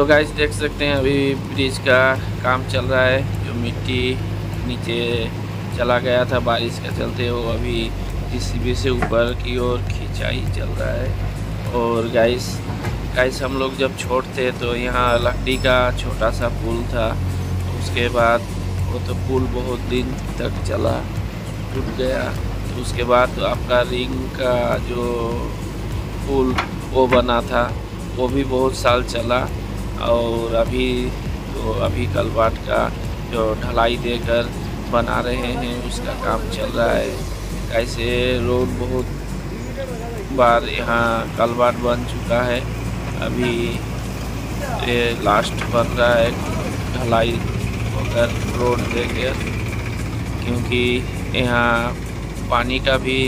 तो गाइस देख सकते हैं अभी ब्रिज का काम चल रहा है, जो मिट्टी नीचे चला गया था, बारिश के चलते वो अभी जीसीबी से ऊपर की ओर खिंचाई चल रहा है। और गाइस गाइस हम लोग जब थे तो यहाँ लकड़ी का छोटा सा पुल था। उसके बाद वो तो पुल बहुत दिन तक चला टूट गया। तो उसके बाद तो आपका रिंग का जो पुल वो बना था, वो भी बहुत साल चला। और अभी तो अभी कलवाट का जो ढलाई देकर बना रहे हैं, उसका काम चल रहा है। ऐसे रोड बहुत बार यहाँ कलवाट बन चुका है। अभी ये लास्ट बन रहा है ढलाई होकर रोड देकर, क्योंकि यहाँ पानी का भी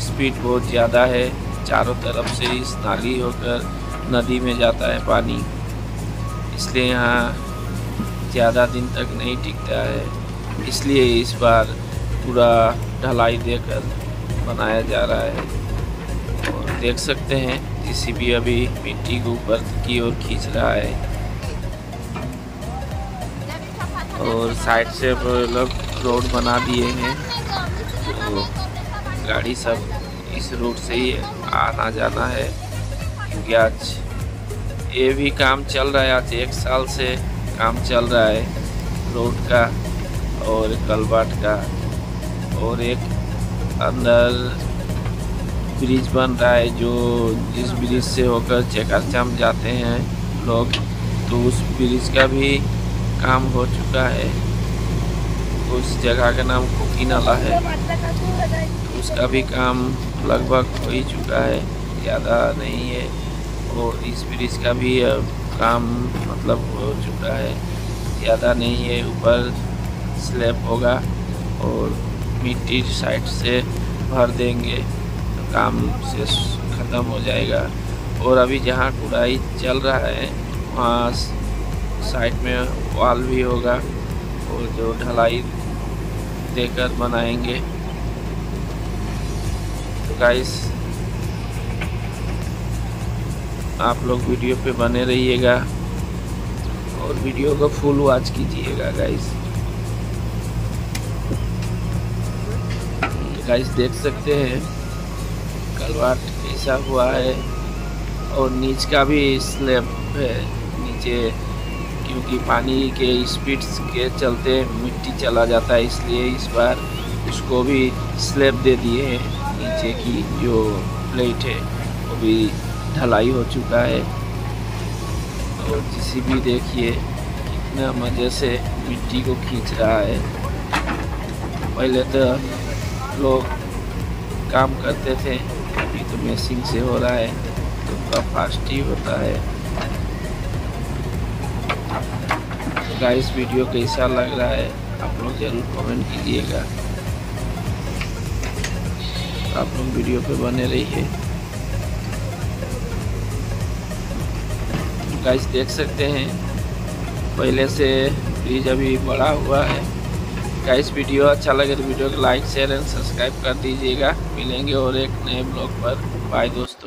स्पीड बहुत ज़्यादा है। चारों तरफ़ से इस नाली होकर नदी में जाता है पानी। इसलिए यहाँ ज़्यादा दिन तक नहीं टिकता है। इसलिए इस बार पूरा ढलाई देकर बनाया जा रहा है। और देख सकते हैं, किसी भी अभी मिट्टी के ऊपर की ओर खींच रहा है। और साइड से लोग रोड बना दिए हैं। तो गाड़ी सब इस रूट से ही आना जाना है। क्योंकि आज ये भी काम चल रहा है, आज एक साल से काम चल रहा है रोड का और कलबाट का और एक अंदर ब्रिज बन रहा है जो जिस ब्रिज से होकर चेकाचाम जाते हैं लोग तो उस ब्रिज का भी काम हो चुका है। उस जगह का नाम कोकी नाला है। तो उसका भी काम लगभग हो ही चुका है। ज़्यादा नहीं है और इस ब्रिज का भी काम मतलब हो चुका है। ज़्यादा नहीं है, ऊपर स्लैब होगा और मिट्टी साइड से भर देंगे तो काम से ख़त्म हो जाएगा। और अभी जहाँ कुड़ाई चल रहा है, वहाँ साइड में वाल भी होगा और जो ढलाई देकर बनाएँगे। तो गाइस आप लोग वीडियो पे बने रहिएगा और वीडियो को फुल वॉच कीजिएगा गाइस गाइस देख सकते हैं कलवाट कैसा हुआ है और नीच का भी स्लैब है नीचे, क्योंकि पानी के स्पीड के चलते मिट्टी चला जाता है, इसलिए इस बार उसको भी स्लैब दे दिए हैं नीचे की जो प्लेट है, वो भी ढलाई हो चुका है। और जिसी भी देखिए, कितना मज़े से मिट्टी को खींच रहा है। पहले तो लोग काम करते थे, अभी तो मेसिंग से हो रहा है तो उनका फास्ट ही होता है। तो गाइस वीडियो कैसा लग रहा है? आप लोग ज़रूर कमेंट कीजिएगा। आप लोग वीडियो पे बने रहिए। गाइस देख सकते हैं। पहले से ब्रिज अभी बड़ा हुआ है। गाइस वीडियो अच्छा लगे तो वीडियो को लाइक शेयर एंड सब्सक्राइब कर दीजिएगा। मिलेंगे और एक नए ब्लॉग पर। बाय दोस्तों।